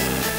Bye.